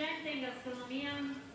contingente in gastronomia?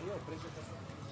E o preço já